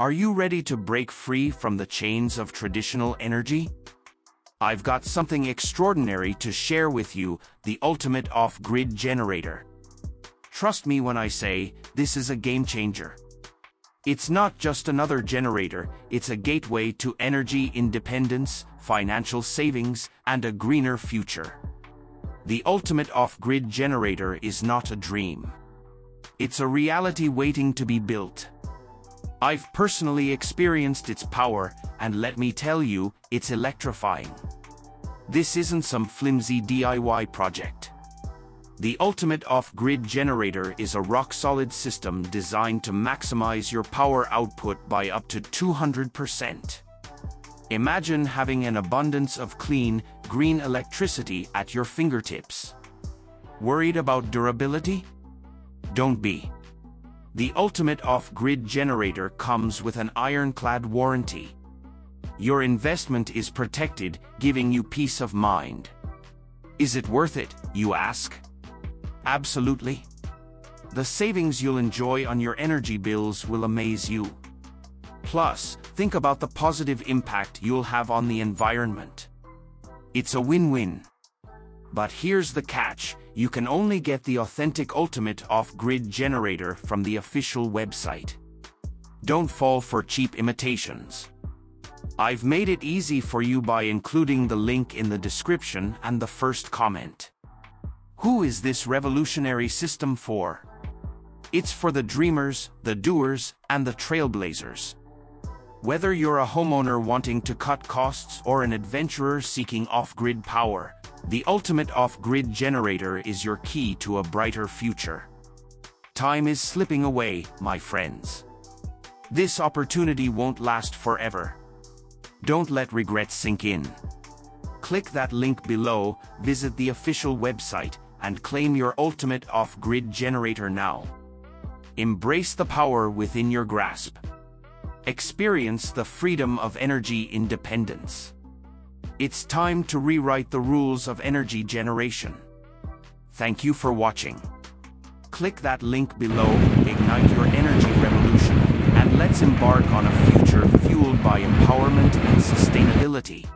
Are you ready to break free from the chains of traditional energy? I've got something extraordinary to share with you, the ultimate off-grid generator. Trust me when I say, this is a game changer. It's not just another generator, it's a gateway to energy independence, financial savings, and a greener future. The ultimate off-grid generator is not a dream. It's a reality waiting to be built. I've personally experienced its power, and let me tell you, it's electrifying. This isn't some flimsy DIY project. The ultimate off-grid generator is a rock-solid system designed to maximize your power output by up to 200%. Imagine having an abundance of clean, green electricity at your fingertips. Worried about durability? Don't be. The ultimate off-grid generator comes with an ironclad warranty. Your investment is protected, giving you peace of mind. Is it worth it, you ask? Absolutely. The savings you'll enjoy on your energy bills will amaze you. Plus, think about the positive impact you'll have on the environment. It's a win-win. But here's the catch, you can only get the authentic ultimate off-grid generator from the official website. Don't fall for cheap imitations. I've made it easy for you by including the link in the description and the first comment. Who is this revolutionary system for? It's for the dreamers, the doers, and the trailblazers. Whether you're a homeowner wanting to cut costs or an adventurer seeking off-grid power, the ultimate off-grid generator is your key to a brighter future. Time is slipping away, my friends. This opportunity won't last forever. Don't let regrets sink in. Click that link below, visit the official website, and claim your ultimate off-grid generator now. Embrace the power within your grasp. Experience the freedom of energy independence. It's time to rewrite the rules of energy generation. Thank you for watching. Click that link below, ignite your energy revolution, and let's embark on a future fueled by empowerment and sustainability.